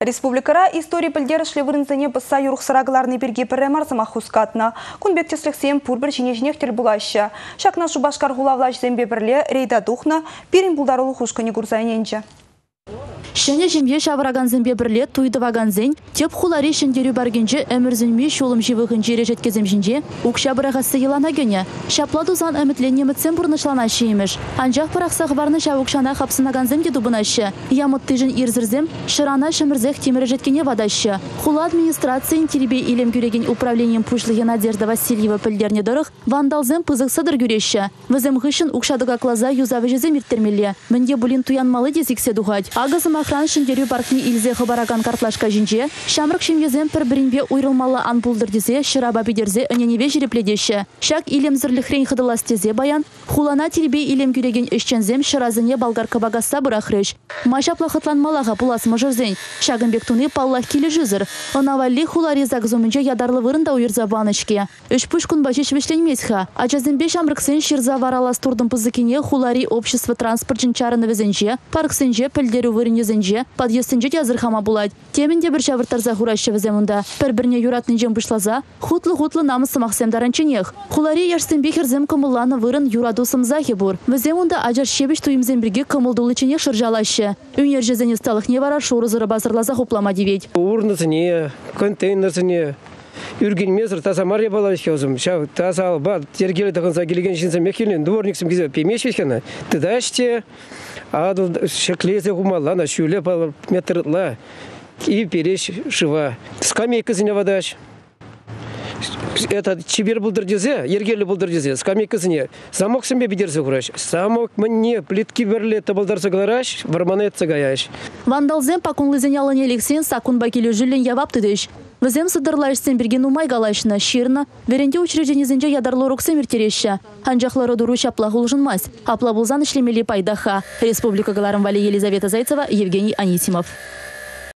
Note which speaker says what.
Speaker 1: Республикара история пілдерішлі вырынзіне бұса юрықсырағыларны бірге бірі хускатна. Күнбек тесліксем пұрбір жіне жінектер бұлашы. Шақна шубашқар ғулавлаш зембе бірле рейда духна пирин бұлдарылы хушкыны күрзайненчі.
Speaker 2: Шәне жембе шавраганзен бебірле туйдываганзен, теп хулари шендерю баргенже әмірзінме шолым живығын жере жеткезем жінже, ұқша бірағасы елана гөне. Шапладу зан әмітлене мүтсен бұрнышлана шейміш. Анжақ бірақсақ барны шавукшана қапсынаганзем де дубынашы. Ямыт тыжын ирзірзем, шырана шымырзех темірі жеткене вадашы. Хула администрациян теребе илем күреген управлением пушлығы Надежда Васильева пілдерне дұрық, вандалзем пызық сыдыр күреші. Візім ғышын ұқшадыға клаза юзавы жезем ирттермелі. Мінде бұлін туянмалы дезіксе дұғад. Агызым охран шындерю паркни илзе хабараган картлашка жинже, шамрак шимезем пір бірінбе уйрылмалы ан пулдыр дезе, бедерзе өненеве жірепледеші. Шак илем зірліхрен хыдылас баян, хулана теребе илем күреген үшчензем шыразыне болгар кабагаса бұрақрыш. Машапла хытланмалаға пулас мұжырзен, шагынбек туны паллах келі жүзір. Онавалли хулари загзумынче ядарлы вырында уйырза банышке. Үш пуш күн баши швешленмесха. Ачазембе шамрыксен ширза варалас турдың пызыкине хулари общество транспорт жинчарыны везенче, парксенче пілдеру вырынезенче, подъезденче язырхама булать. Темінде бір шавыртарза хуращы веземунда. Пір бірне юратны жем бұшлаза, хутлы-хутлы намысы мақсем даранчынех. Хулари яшсенбе херзем кымылланы вырын юраду сымзахи бур. Веземунда ажар шебеш туимзен бірге кымылдулычыне шыржалашы. Үнер жезене сталық не вара шурызыры базырлаза хуплама девет.
Speaker 3: урнысыне контейнерсыне үргенмезір таза мария балавич кеузым ша таза алба тергелі тағынса келген жинса мекелен дворниксым кезе пемеш вешкана тыдаште адыл шеклезе гумалана шүле метрла и переш шива скамейкасыне вадаш это чибер булдыр дезе, ергелі булдыр дезе, скамейкасыне замок сымбе бидерсе кураш. Замок мне плитки берле табылдарса глараш, варманет гаяш.
Speaker 2: Вандалзем пакунлызен ялыне лексен сакун бакелю жүлін явап тыдыш. Візем сыдырлайшсен бірген умай галайшына ширна, веренде учрежденезінже ядарлы руксы миртереші. Ханжақлары дұру шапла ғылжынмас. Апла бұлзан ішлемелі пайдаха. Республика Галарым Вали Елизавета Зайцева, Евгений Анисимов.